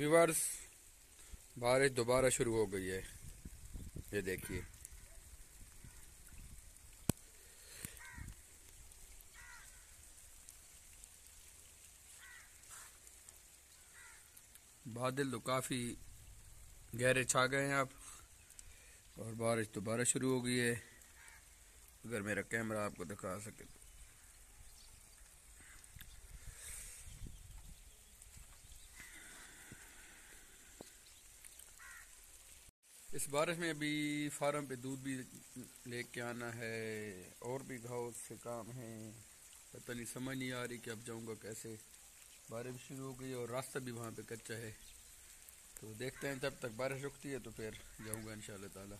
Viewers बारिश दोबारा शुरू हो गई है। ये देखिए। बादल तो काफ़ी गहरे छा गए हैं आप, और बारिश दोबारा शुरू हो गई है। अगर मेरा कैमरा आपको दिखा सके इस बारिश में अभी फार्म पे दूध भी लेके आना है, और भी घाव से काम है। पता नहीं, समझ नहीं आ रही कि अब जाऊँगा कैसे। बारिश शुरू हो गई, और रास्ता भी वहाँ पे कच्चा है। तो देखते हैं, जब तक बारिश रुकती है तो फिर जाऊँगा इन ताला।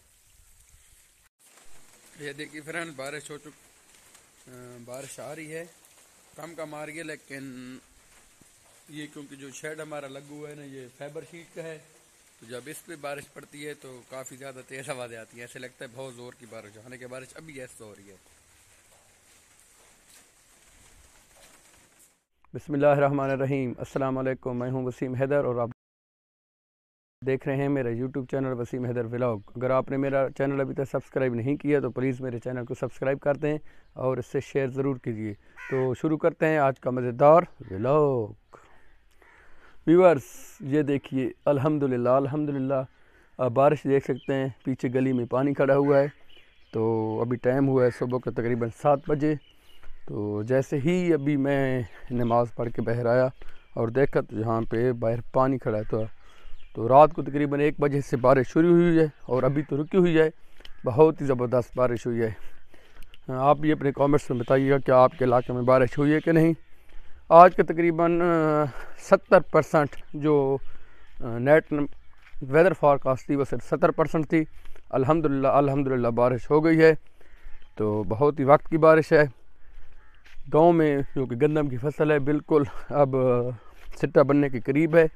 ये देखिए फ्रेंड बारिश हो चुक बारिश आ रही है। कम कम आ रही है लेकिन ये क्योंकि जो शेड हमारा लगा हुआ है ना, ये फाइबर शीट का है। तो जब इस पर बारिश पड़ती है तो काफ़ी ज़्यादा तेज़ आवाज़ें आती हैं। ऐसे लगता है बहुत ज़ोर की बारिश हालाँकि बारिश अभी ऐसा हो रही है। बिसमीम अल्लाम मैं हूँ वसीम हैदर और आप देख रहे हैं मेरा YouTube channel Waseem Haider vlog. अगर आपने मेरा चैनल अभी तक सब्सक्राइब नहीं किया तो प्लीज़ मेरे चैनल को सब्सक्राइब कर दें और इससे शेयर ज़रूर कीजिए। तो शुरू करते हैं आज का मज़ेदार व्लॉग। व्यूअर्स, ये देखिए, अल्हम्दुलिल्लाह अल्हम्दुलिल्लाह। आप बारिश देख सकते हैं, पीछे गली में पानी खड़ा हुआ है। तो अभी टाइम हुआ है सुबह के तकरीबन सात बजे। तो जैसे ही अभी मैं नमाज़ पढ़ के बाहर आया और देखा तो यहाँ पे बाहर पानी खड़ा था तो रात को तकरीबन एक बजे से बारिश शुरू हुई है और अभी तो रुकी हुई है। बहुत ही ज़बरदस्त बारिश हुई है। आप भी अपने कमेंट्स में बताइएगा कि आपके इलाके में बारिश हुई है कि नहीं। आज के तकरीबन सत्तर परसेंट जो नेट वेदर फॉरकास्ट थी, वो सिर्फ़ सत्तर परसेंट थी। अल्हम्दुलिल्लाह अल्हम्दुलिल्लाह बारिश हो गई है। तो बहुत ही वक्त की बारिश है। गाँव में, जो कि गंदम की फ़सल है, बिल्कुल अब सिट्टा बनने के करीब है।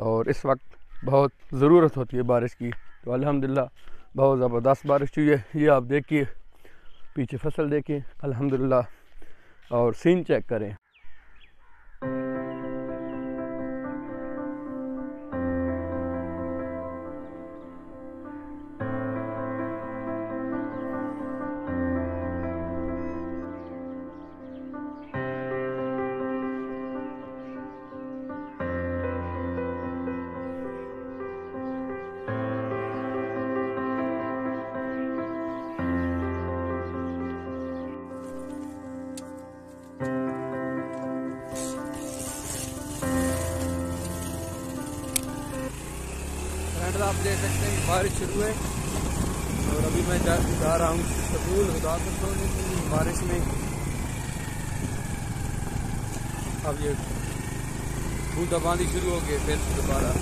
और इस वक्त बहुत ज़रूरत होती है बारिश की। तो अल्हम्दुलिल्लाह, बहुत ज़बरदस्त बारिश हुई है। ये आप देखिए, पीछे फ़सल देखिए, अल्हम्दुलिल्लाह। और सीन चेक करें। आप देख सकते हैं बारिश शुरू है। और अभी मैं जा, जा रहा हूँ सबूल खुदा बारिश में अब ये बूंदाबांदी शुरू हो गई फिर दोबारा।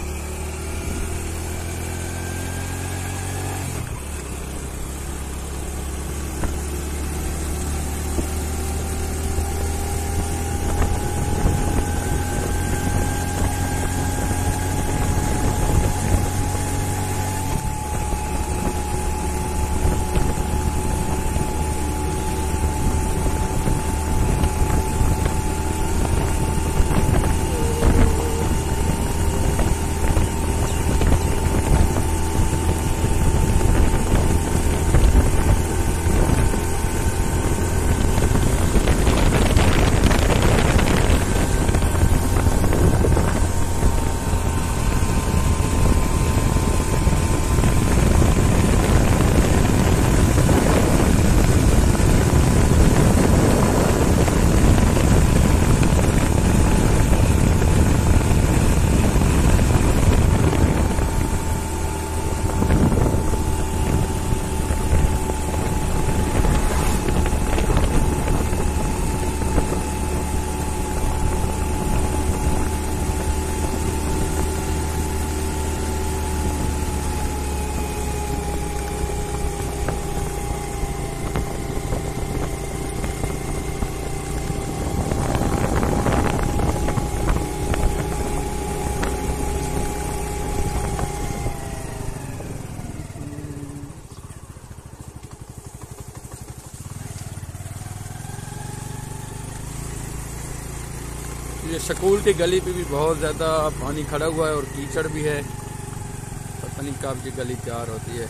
स्कूल की गली पे भी बहुत ज़्यादा पानी खड़ा हुआ है और कीचड़ भी है। पता नहीं कब की गली तैयार होती है।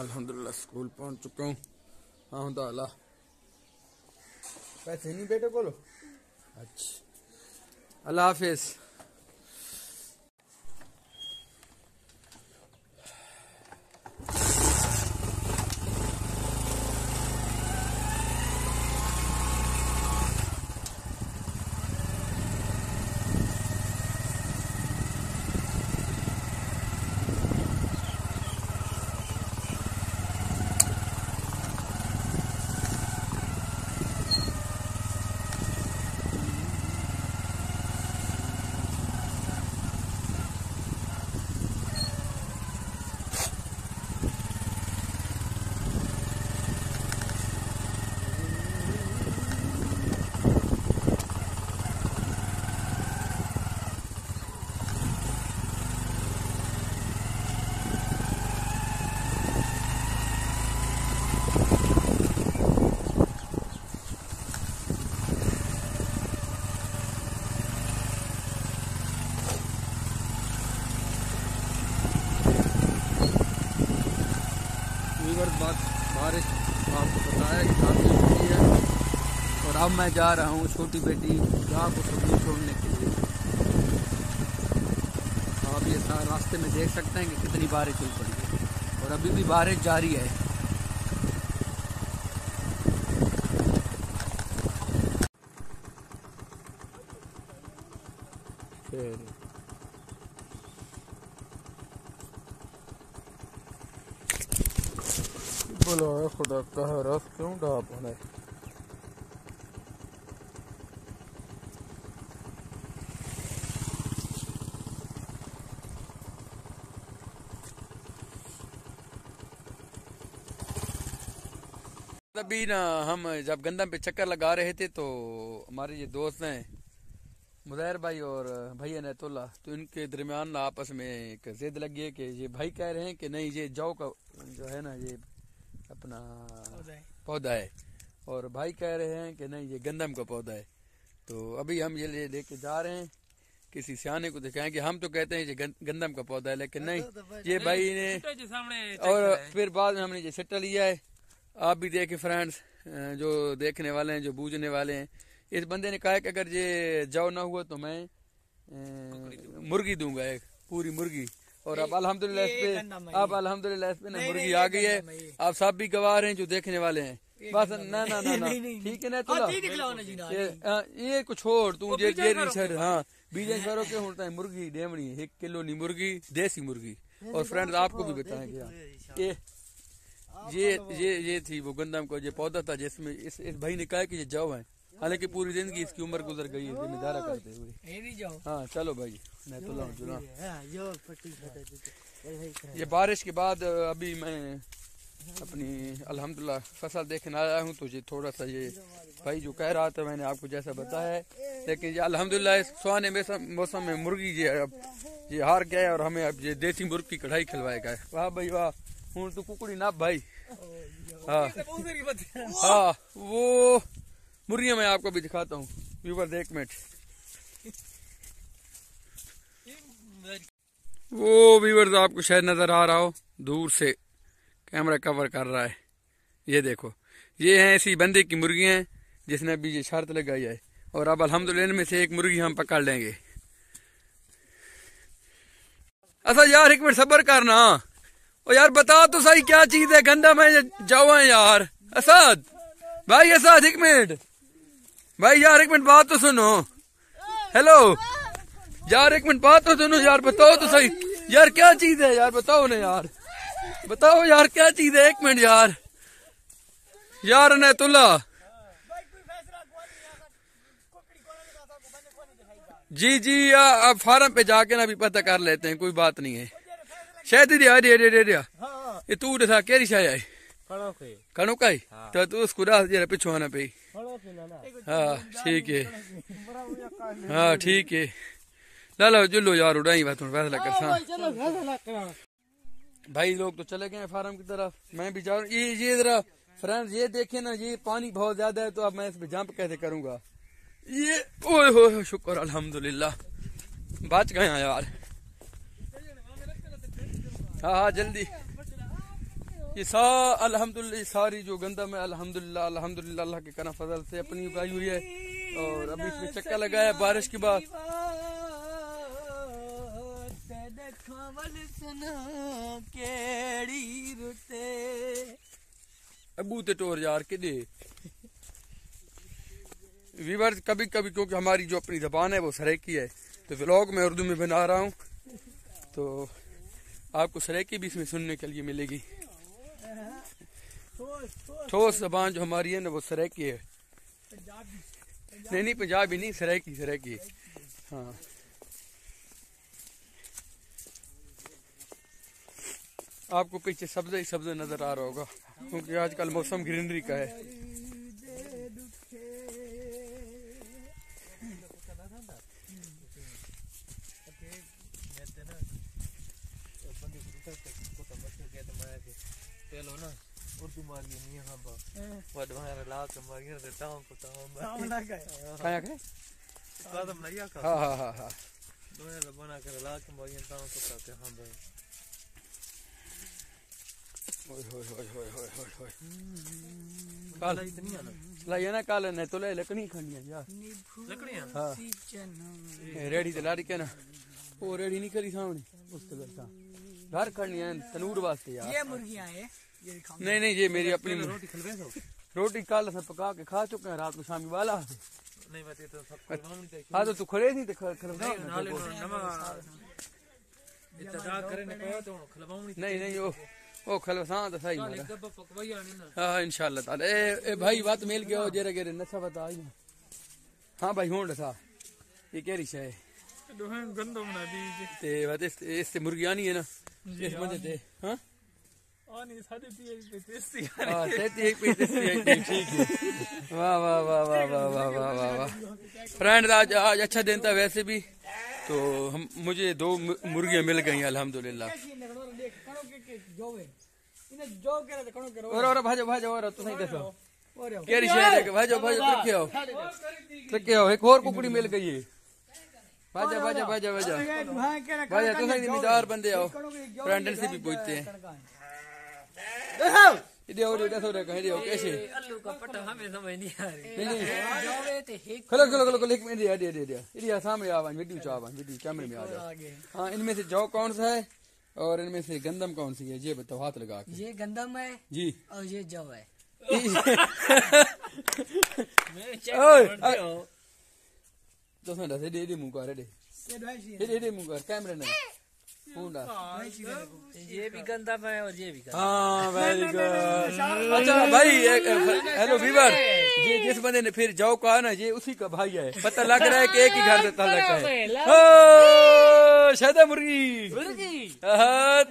अल्हम्दुलिल्लाह स्कूल पहुँच चुका हूँ। हाँ ताला पैसे नहीं बेटे बोलो? अच्छा। अल्लाह हाफिज। वीवर बात बारिश आपको बताया कि काफ़ी हुई है। और अब मैं जा रहा हूँ छोटी बेटी जहाँ को सब्ज़ी छोड़ने के लिए। आप ये रास्ते में देख सकते हैं कि कितनी बारिश हुई पड़ी है। और अभी भी बारिश जारी है। बोलो खुदा कह रस क्यों ढाप है अभी ना हम जब गंदम पे चक्कर लगा रहे थे तो हमारे ये दोस्त हैं मुदैर भाई और भैया नैतुल्ला तो इनके दरमियान आपस में एक जिद लगी है कि ये भाई कह रहे हैं कि नहीं, ये जौ का जो है ना, ये अपना पौधा है। और भाई कह रहे हैं कि नहीं ये गंदम का पौधा है। तो अभी हम ये ले लेके जा रहे हैं। किसी सियाने को दिखाएँ कि हम तो कहते हैं ये गंदम का पौधा है लेकिन नहीं। ये भाई ने और फिर बाद में हमने ये सिट्टा लिया है। आप भी देखे फ्रेंड्स जो देखने वाले हैं जो बूझने वाले हैं। इस बंदे ने कहा है कि अगर ये जौ ना हुआ तो मैं मुर्गी दूँगा एक पूरी मुर्गी। और अब अल्हम्दुलिल्लाह इस पे अब अल्हम्दुलिल्लाह इस पे ना मुर्गी आ गई है। आप सब भी गवाह हैं जो देखने वाले हैं। बस ना ना ना ना। ठीक है ना तो ये हाँ, कुछ और तू जे जे रिसर हाँ बीजे सरों के होता है मुर्गी डेमड़ी एक किलो नी मुर्गी देसी मुर्गी। और फ्रेंड्स आपको भी बताएँगे यहाँ। ये ये ये ये थी वो गंदम को ये पौधा था जिसमें इस इस भाई ने कहा कि ये जौ है। हालाँकि पूरी ज़िंदगी इसकी उम्र गुजर गई है जिम्मेदारा करते हुए। हाँ चलो भाई मैं तो लाऊं चलो ये बारिश के बाद अभी मैं अपनी अल्हम्दुलिल्लाह फ़सल देखने आया हूँ तो ये थोड़ा सा ये भाई जो कह रहा था मैंने आपको जैसा बताया है। लेकिन ये अल्हम्दुलिल्लाह इस सुहाने मौसम मौसम में मुर्गी ये अब ये हार गया है और हमें अब ये देसी मुर्ग की कढ़ाई खिलवाएगा वाह भाई वाह हूँ तो कुकड़ी ना भाई। हाँ। हाँ वो मुर्गियाँ मैं आपको भी दिखाता हूँ। व्यूवर, एक मिनट। वो व्यूवर्स, आपको शायद नज़र आ रहा हो, दूर से कैमरा कवर कर रहा है। ये देखो, ये हैं ऐसी बंदे की मुर्गियाँ जिसने अभी ये शर्त लगाई है। और अब अल्हम्दुलिल्लाह, इनमें से एक मुर्गी हम पकड़ लेंगे। अच्छा यार, एक मिनट, सबर करना। ओ यार, बता तो सही क्या चीज़ है, गंदा मैं जाओ यार। असद, भाई असद, एक मिनट। भाई यार एक मिनट बात तो सुनो। हेलो यार एक मिनट बात तो सुनो यार बताओ तो सही। यार क्या चीज़ है यार बताओ ना यार। बताओ यार क्या चीज़ है एक मिनट यार। यार अनैतुल्ला। जी जी आ, अब फार्म पे जाके ना भी पता कर लेते हैं कोई बात नहीं है। शायद दे दे दे दे दे। हाँ। ये तू दसा केरी शाय आई। खड़ो के तो तू उसको रास जरा पिछो आना पे हाँ ठीक है हाँ ठीक है ला लो जुल्लो यार उड़ाई बात फैसला कर भाई लोग तो चले गए फार्म की तरफ़ मैं भी जा रहा हूँ ये ये जरा फ्रेंड्स ये देखे ना ये पानी बहुत ज़्यादा है तो अब मैं इस पे जंप कैसे करूँगा ये ओए हो शुक्र अल्हम्दुलिल्लाह बच गए यार हाँ हाँ जल्दी ये सा अल्हम्दुलिल्लाह सारी जो गंदम है अल्हम्दुलिल्लाह अल्हम्दुलिल्लाह अल्लाह के करम फजल से अपनी उगाई हुई है। और अभी इसमें चक्का लगा है बारिश के बाद। केड़ी रुते अबू ते टोर यार के दे। व्यूवर्स कभी कभी क्योंकि हमारी जो अपनी जबान है, वो सरेकी है तो व्लॉग मैं उर्दू में बना रहा हूँ तो आपको सरेकी भी इसमें सुनने के लिए मिलेगी। ठोस जबान जो हमारी है ना, वो सरेकी है। नहीं नहीं, पंजाबी नहीं, सरेकी सरेकी। हाँ। आपको पीछे सब्जा ही सब्जा नज़र आ रहा होगा, क्योंकि आजकल मौसम ग्रीनरी का है। उर्दू मारियो नी हाँ। बा वड वाला लात मारियो ते ताऊ को ताऊ बा ताऊ ना गए काया के? ना या का। हाँ हाँ हाँ हाँ। लबना कर लात मारियो ताऊ को ताऊ हाँ बा ओए होए है लकड़ी खड़ी रेडी ते ना। नहीं सामने। डर खड़नी तनूर वास्ते यार। ये मुर्गियाँ है। नहीं नहीं ये मेरी अपनी रोटी रोटी कल से पका के खा चुके हैं रात को शामी वाला। नहीं बात तो सब अच्छा। हाँ तो तू खड़े नहीं तो नहीं नहीं वो ओ खलवसा तो सही हाँ इंशाल्लाह ताला। ए भाई बात मिल गया जेरे गेरे नशा बता आई हाँ भाई होंड था ये कह रही शायद गंदो बना दी ते बात इस नहीं है ना। इस मज़े ते हाँ? आनी साढ़े तीन पे तेस्ती हाँ तैती एक पे तैती एक पे ठीक है वाह वाह वाह वाह वाह वाह वाह वाह वाह फ्रेंड आज आज अच्छा दिन था वैसे भी। तो हम मुझे दो मुर्गियाँ मिल गई अल्हम्दुलिल्लाह। देख तो और और भाजो भाजो और तू सही दसो केरी देख भाजो भाजो आओ। ट्रके आओ एक और कुकड़ी मिल गई है। भाजा भाजा भाजा भाजा। भाजा तू जिम्मेदार बंदे आओ। फ्रेंड से भी पूछते हैं। देखो। देखो जाओ इनमें से जौ कौन सा है और इनमें से गंदम कौन सी है ये बताओ हाथ लगा ये गंदम है जी। और ये जौ है। दे दे दे दे कैमरे ना मुंडा ये भी गंदा है और ये भी गंदा। हाँ वेरी गुड अच्छा भाई हेलो वीवर ये जिस बंदे ने फिर जाओ कहा ना ये उसी का भाई है। पता लग रहा है कि एक ही घर से ताल्लुक है। शायद मुर्गी। मुर्गी। हाँ,